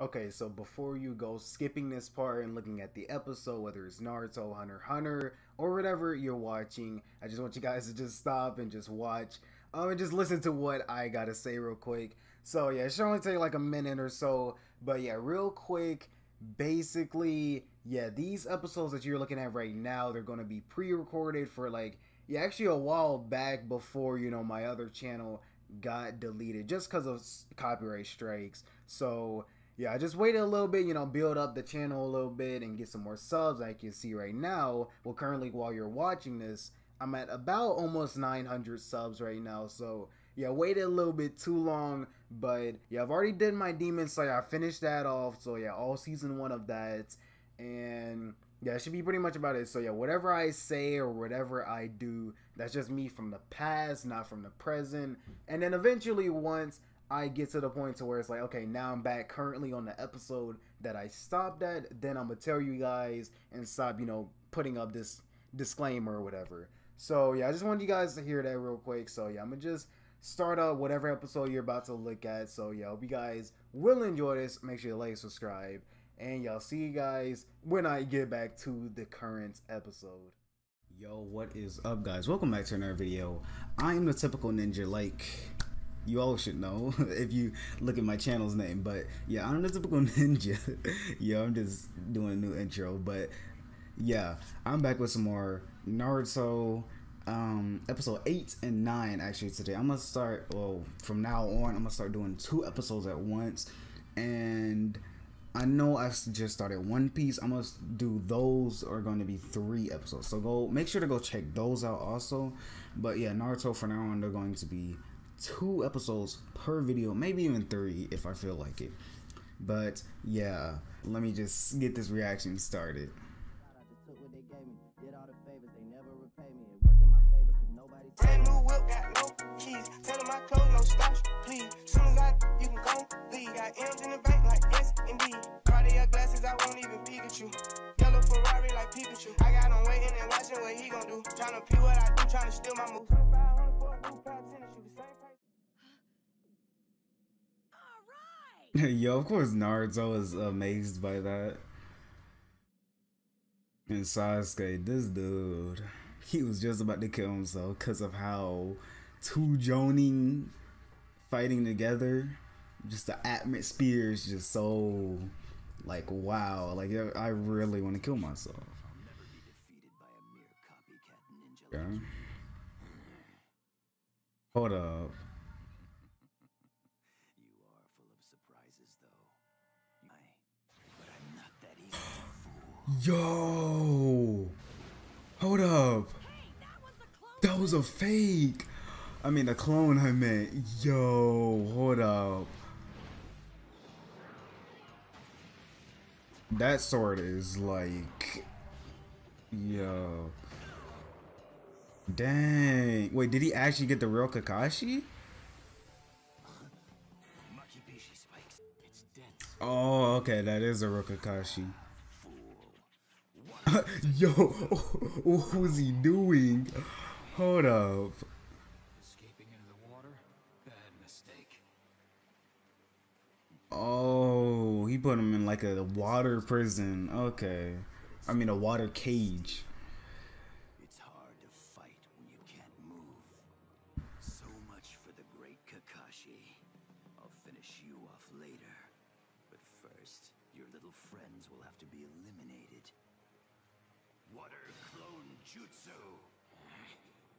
Okay, so before you go skipping this part and looking at the episode, whether it's Naruto, Hunter Hunter, or whatever you're watching, I just want you guys to just stop and just watch. Um, and just listen to what I gotta say real quick. So yeah, it should only take like a minute or so. But yeah, real quick, basically, yeah, these episodes that you're looking at right now, they're gonna be pre-recorded for like yeah, actually a while back before you know my other channel got deleted just because of copyright strikes. So yeah, I just waited a little bit, you know, build up the channel a little bit and get some more subs. Like you see right now, well, currently while you're watching this, I'm at about almost 900 subs right now. So yeah, waited a little bit too long, but yeah, I've already did my Demon Slayer. I finished that off. So yeah, all season one of that, and yeah, it should be pretty much about it. So yeah, whatever I say or whatever I do, that's just me from the past, not from the present. And then eventually, once I get to the point to where it's like, okay, now I'm back currently on the episode that I stopped at, then I'm gonna tell you guys and stop, you know, putting up this disclaimer or whatever. So yeah, I just wanted you guys to hear that real quick. So yeah, I'm gonna just start up whatever episode you're about to look at. So yeah, hope you guys will enjoy this. Make sure you like, subscribe, and y'all see you guys when I get back to the current episode. Yo, what is up guys? Welcome back to another video. I am the typical ninja like you all should know if you look at my channel's name. But yeah, I'm the typical ninja. yeah, I'm just doing a new intro. But yeah, I'm back with some more Naruto um episode 8 and 9 actually today i'm gonna start well from now on i'm gonna start doing two episodes at once and i know i just started one piece i'm gonna do those are going to be three episodes so go make sure to go check those out also but yeah naruto for now on they're going to be two episodes per video, maybe even three if I feel like it. But yeah, let me just get this reaction started. Pikachu. I got waiting and watching what he do. Pee what I do, steal my move. Yo, of course Naruto is amazed by that. And Sasuke, this dude, he was just about to kill himself because of how two Jonin fighting together, just the atmosphere is just so like wow. Like I really want to kill myself. Yeah. Hold up. Yo! Hold up. That was a fake. I mean, a clone, I meant. Yo, hold up. That sword is like. Yo. Dang. Wait, did he actually get the real Kakashi? Oh, okay, that is a real Kakashi. Yo, what was he doing? Hold up. Escaping into the water? Bad mistake. Oh, he put him in like a water prison. Okay. I mean a water cage.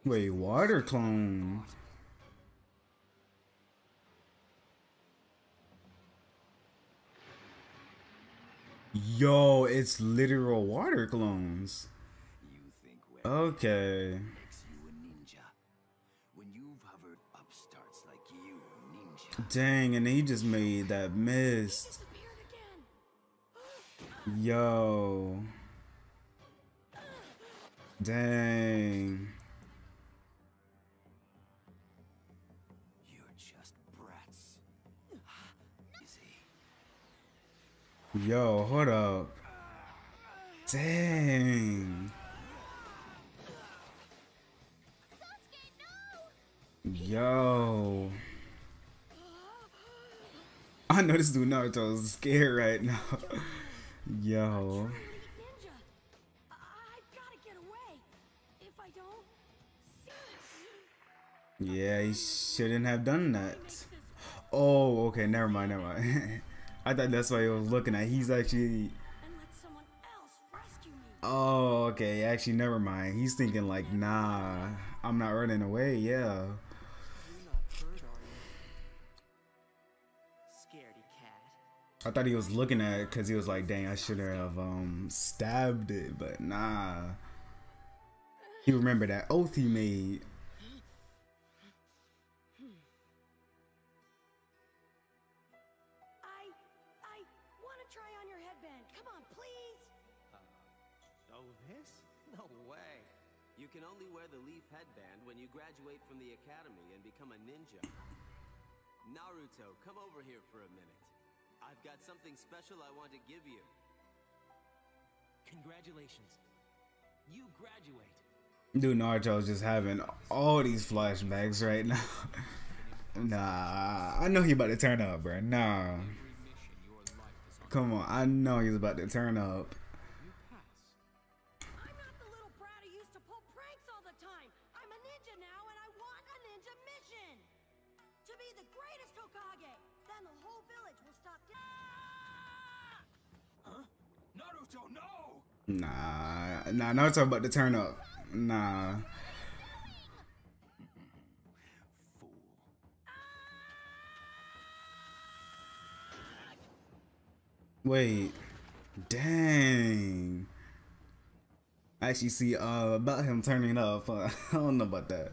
Wait, water clone. Yo, it's literal water clones. Okay. Dang, and he just made that mist. Yo. Dang. Yo, hold up. Dang. Yo. I know this dude Naruto is scared right now. Yo. Yeah, he shouldn't have done that. Oh, okay, never mind, never mind. I thought that's why he was looking at. He's actually. Oh, okay. Actually, never mind. He's thinking like, nah, I'm not running away. Yeah. I thought he was looking at it because he was like, dang, I should have um stabbed it, but nah. He remembered that oath he made. Can only wear the leaf headband when you graduate from the academy and become a ninja. Naruto, come over here for a minute. I've got something special I want to give you. Congratulations. You graduate. Dude, Naruto's just having all these flashbacks right now. nah, I know he about to turn up, bro. Nah. Come on, I know he's about to turn up. Nah, nah, Naruto about to turn up. Nah. Wait. Dang. I actually see uh about him turning up. I don't know about that.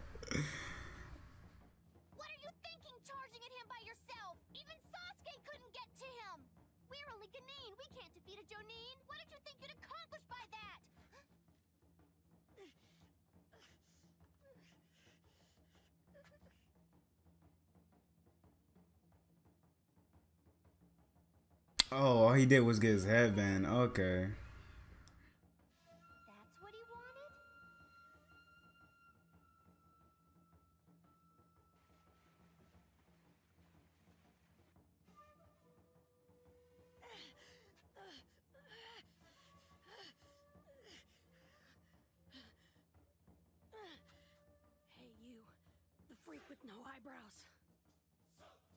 Oh, all he did was get his headband. Okay. That's what he wanted? Hey, you. The freak with no eyebrows.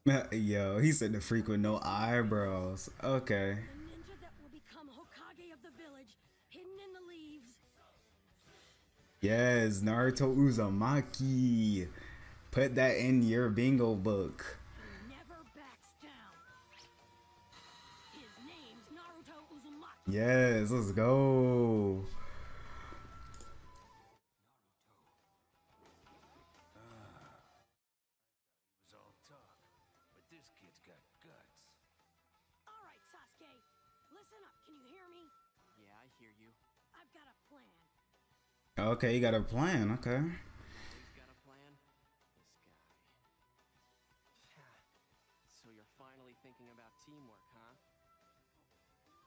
Yo, he said the freak with no eyebrows. Okay. The ninja that will become Hokage of the village, hidden in the leaves. Yes, Naruto Uzumaki. Put that in your bingo book. Never backs down. His name's Naruto Uzumaki. Yes, let's go. Okay, you got a plan. Okay. He's got a plan. This guy. So you're finally thinking about teamwork, huh?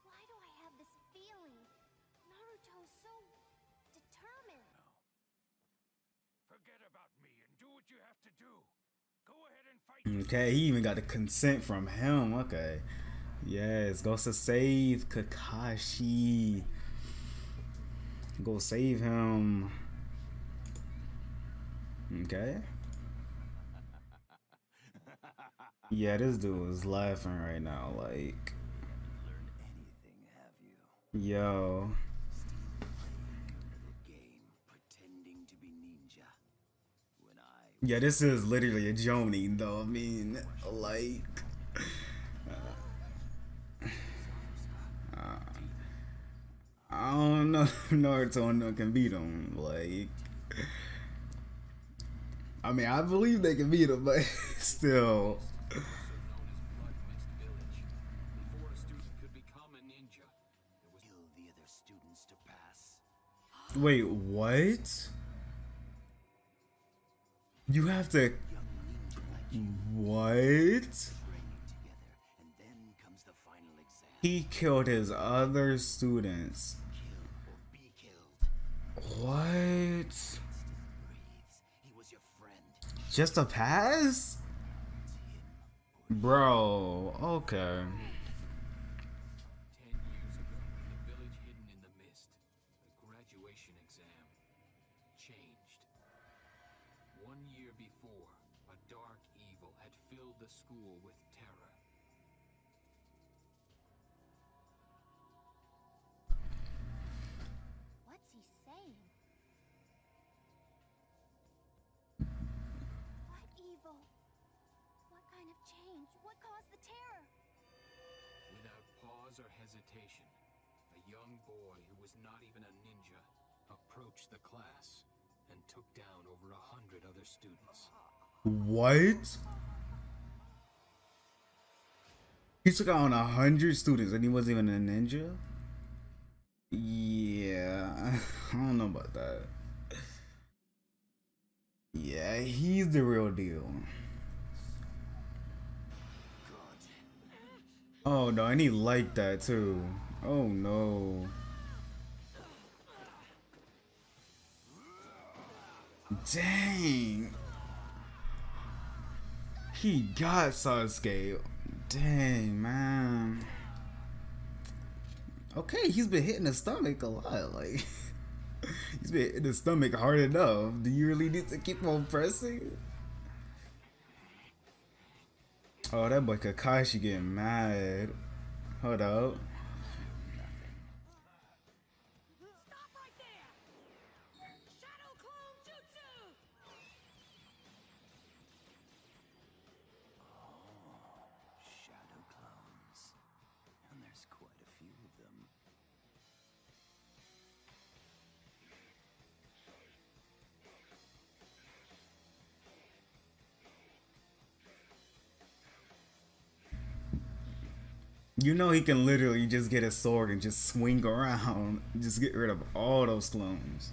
Why do I have this feeling? Naruto's so determined. No. Forget about me and do what you have to do. Mm, okay, he even got the consent from him. Okay. Yes, goes to save Kakashi. Go save him. Okay. Yeah, this dude is laughing right now. Like, yo. Yeah, this is literally a Jonin, though. I mean, like. Uh, I don't know if Naruto can beat him. Like, I mean, I believe they can beat him, but still. Wait, what? You have to. What? He killed his other students. What? Just a pass? Bro, okay. Was not even a ninja approached the class and took down over a hundred other students. What? He took on a hundred students and he wasn't even a ninja? Yeah, I don't know about that. Yeah, he's the real deal. Oh no, and he liked that too. Oh no. Dang. He got Sasuke. Dang, man. Okay, he's been hitting the stomach a lot. Like, he's been hitting the stomach hard enough. Do you really need to keep on pressing? Oh, that boy Kakashi getting mad. Hold up. You know he can literally just get a sword and just swing around, just get rid of all those clones.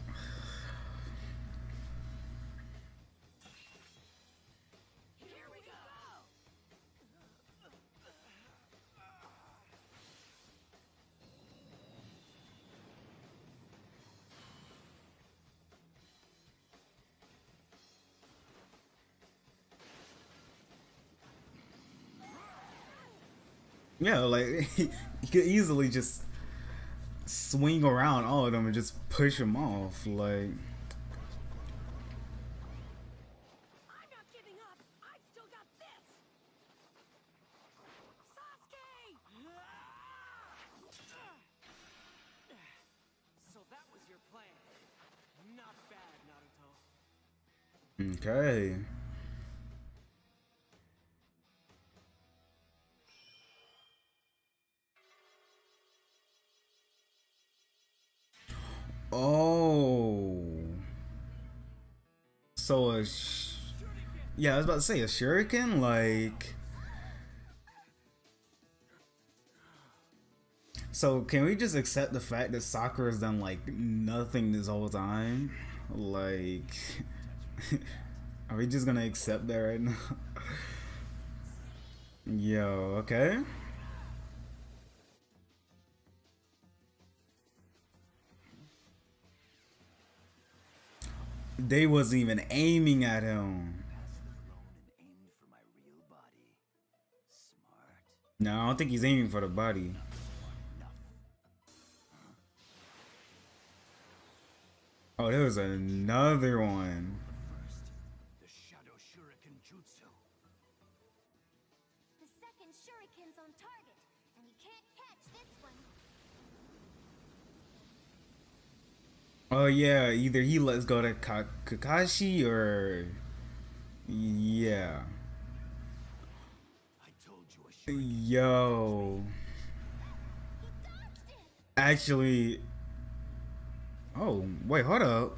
Yeah, like he, could easily just swing around all of them and just push them off. Like, Oh. So a yeah, I was about to say a shuriken, like. So can we just accept the fact that Sakura has done like nothing this whole time? Like, are we just gonna accept that right now? Yo, okay. They wasn't even aiming at him. No, I don't think he's aiming for the body. Oh, there was another one. Oh yeah, either he lets go to Ka- Kakashi or yeah. Yo, actually, oh wait, hold up.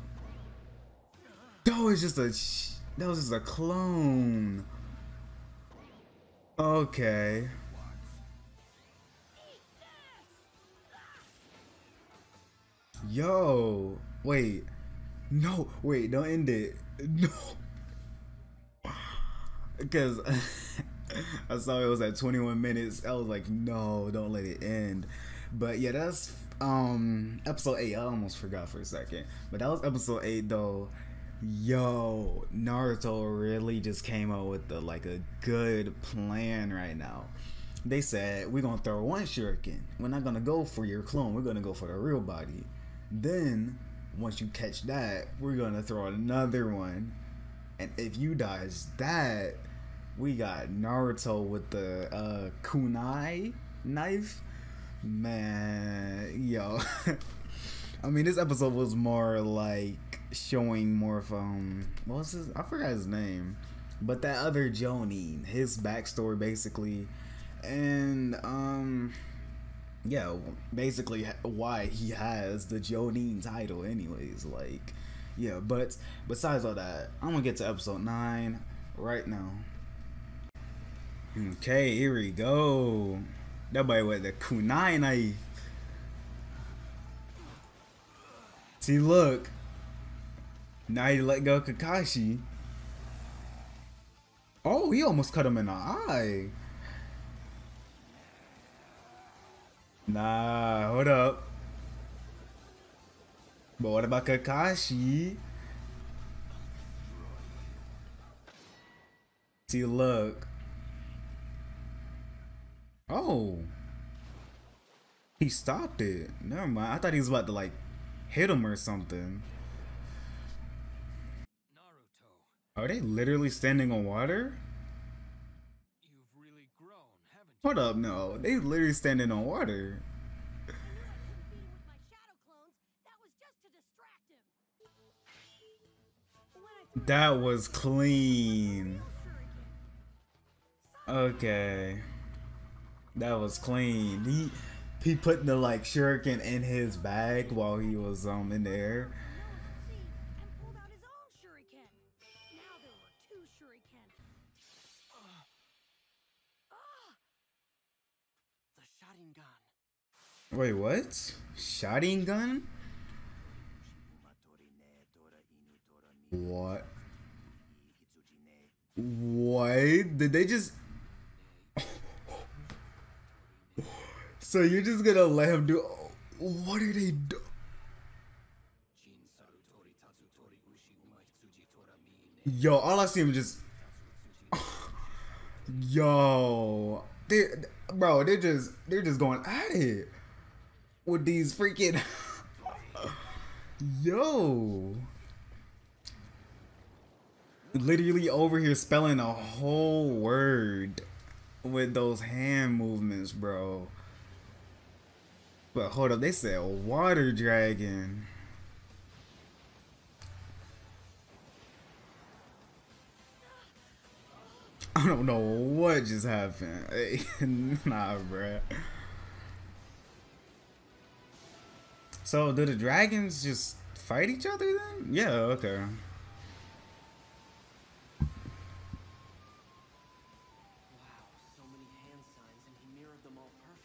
That was just a that was just a clone. Okay. Yo, wait, no, wait, don't end it. No, because I saw it was at 21 minutes. I was like, no, don't let it end. But yeah, that's um episode eight. I almost forgot for a second, but that was episode eight though. Yo, Naruto really just came out with the like a good plan right now. They said we're gonna throw one shuriken. We're not gonna go for your clone. We're gonna go for the real body. Then once you catch that, we're gonna throw another one. And if you dodge that, we got Naruto with the uh, kunai knife. Man, yo. I mean, this episode was more like showing more of um, what was his? I forgot his name, but that other Jonin, his backstory basically, and um, yeah, basically why he has the Jonin title, anyways. Like, yeah, but besides all that, I'm gonna get to episode nine right now. Mm, okay, here we go. That boy with the kunai knife. See, look. Now he let go Kakashi. Oh, he almost cut him in the eye. Nah, hold up. But what about Kakashi? See, look. Oh. He stopped it. Never mind. I thought he was about to, like, hit him or something. Are they literally standing on water? you've really grown, haven't you? Hold up, no. They literally standing on water. That was clean. Okay. That was clean. He he put the like shuriken in his bag while he was um in the air. Wait, what? Sharingan? What? What? Did they just So you're just gonna let him do what are they do? Yo, all I see him just Yo, they, bro, they're just they're just going at it with these freaking Yo, literally over here spelling a whole word with those hand movements, bro. But hold up, they said water dragon. I don't know what just happened. Nah, bruh. So, do the dragons just fight each other then? Yeah, okay.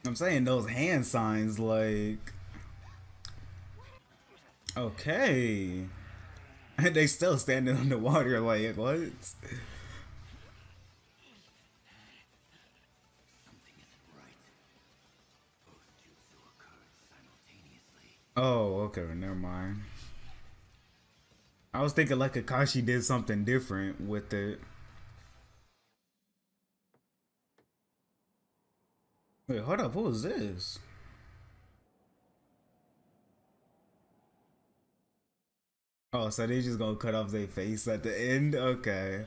I'm saying those hand signs, like. Okay. And they still standing underwater, like, what? Oh, okay, never mind. I was thinking like Kakashi did something different with it. Wait, hold up, what was this? Oh, so they just gonna cut off their face at the end? Okay.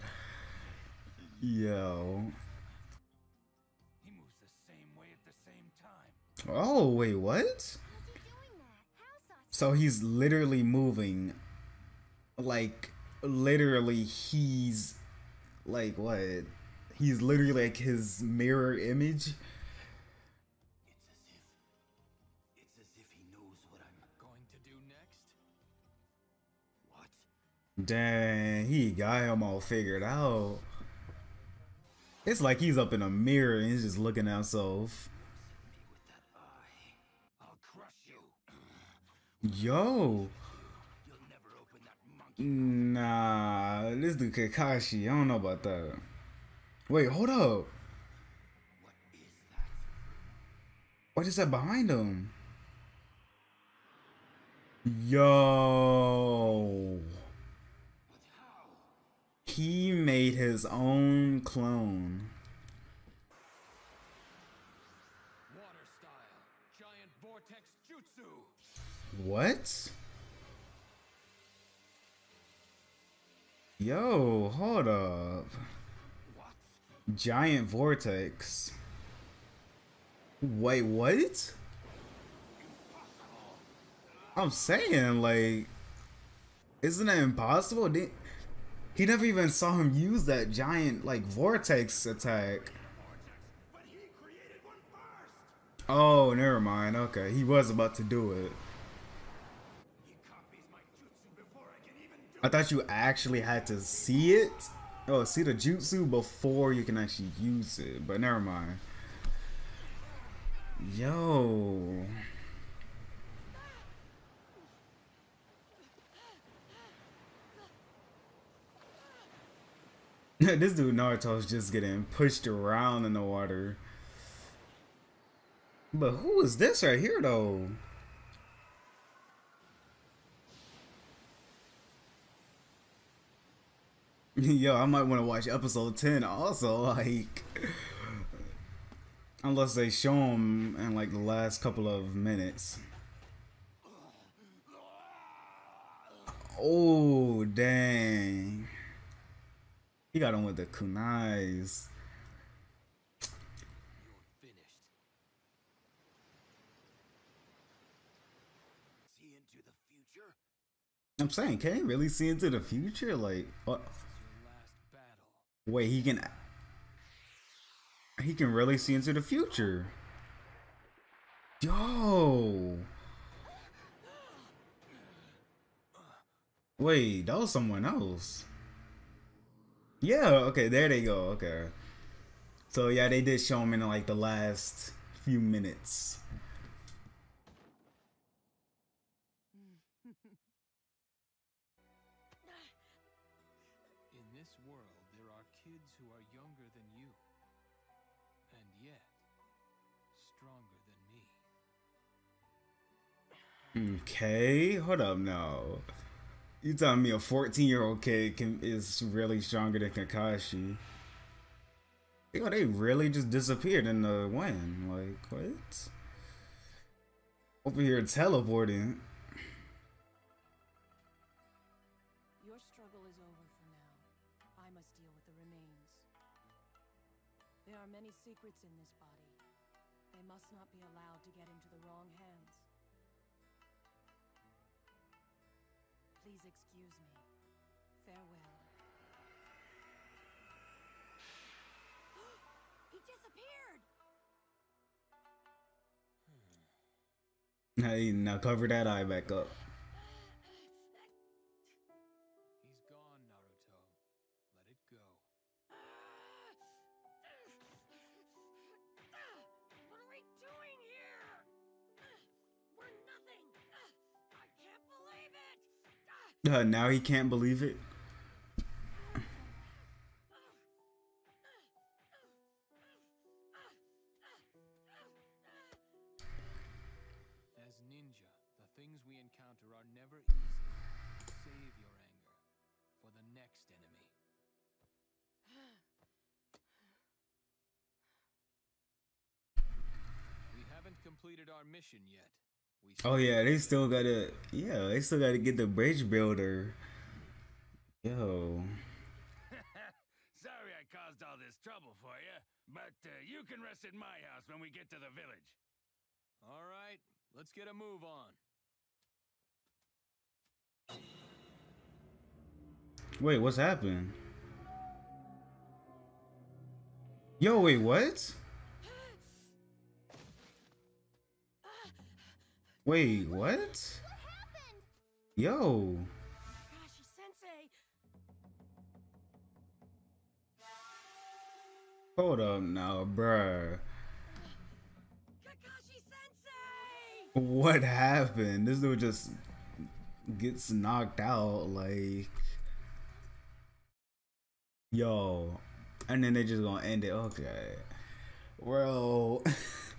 Yo. He moves the same way at the same time. Oh, wait, what? How's he doing that? How, Sasuke? So he's literally moving like literally he's like what? He's literally like his mirror image. Dang, he got him all figured out. It's like he's up in a mirror and he's just looking at himself. Me with that eye. I'll crush you. Yo, nah, this dude Kakashi. I don't know about that. Wait, hold up. What is that? What is that behind him? Yo. he made his own clone. Water style. Giant vortex jutsu. What? Yo, hold up. What? Giant vortex. Wait, what? I'm saying, like, isn't it impossible? Did- He never even saw him use that giant, like, vortex attack. Oh, never mind. Okay, he was about to do it. I thought you actually had to see it. Oh, see the jutsu before you can actually use it. But never mind. Yo. this dude Naruto's just getting pushed around in the water. But who is this right here though? Yo, I might want to watch episode 10 also, like unless they show him in like the last couple of minutes. Oh, dang. He got him with the kunais. Finished. See into the future? I'm saying, can he really see into the future? Like, what? Wait, he can. He can really see into the future. Yo. Wait, that was someone else. Yeah, okay, there they go. Okay. So yeah, they did show him in like the last few minutes. Okay, hold up now. You telling me a 14 year old kid can is really stronger than Kakashi? Yo, they really just disappeared in the wind. Like, what? Over here teleporting. Your struggle is over for now. I must deal with the remains. There are many secrets in this body. They must not be allowed to get into Please excuse me. Farewell. He disappeared! Hey, now cover that eye back up. Uh, now he can't believe it. As ninja, the things we encounter are never easy. Save your anger for the next enemy. We haven't completed our mission yet. We Oh yeah, they still gotta. Yeah, they still gotta get the bridge builder. Yo. Sorry I caused all this trouble for you, but uh, you can rest at my house when we get to the village. All right, let's get a move on. Wait, what's happened? Yo, wait, what? Wait, what? Happened! Yo. Hold up now, bruh. What happened? This dude just gets knocked out, like. Yo. And then they just gonna end it. Okay. Well,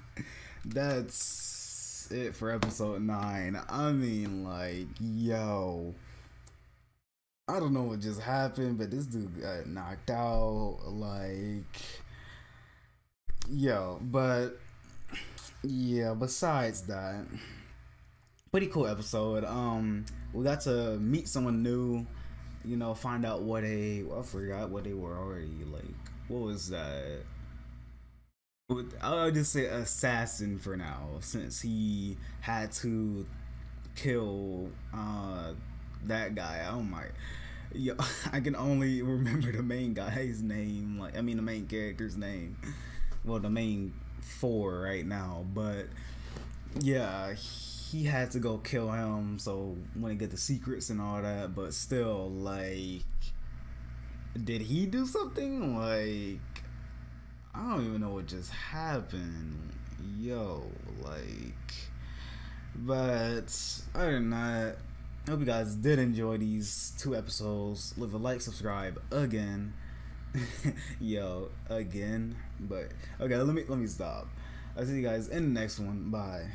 that's it for episode 9. I mean, like, yo. I don't know what just happened, but this dude got knocked out. Like, yo, but yeah. Besides that, pretty cool episode. Um, we got to meet someone new. You know, find out what they. Well, I forgot what they were already. Like, what was that? I'll just say assassin for now, since he had to kill uh that guy. Oh my, yo, I can only remember the main guy's name. Like, I mean, the main character's name. Well, the main four right now, but yeah, he had to go kill him. So when he get the secrets and all that, but still, like, did he do something? Like, I don't even know what just happened. Yo, like, but other than that, I hope you guys did enjoy these two episodes. Leave a like, subscribe again. Yo, again. But okay, let me let me stop. I'll see you guys in the next one. Bye.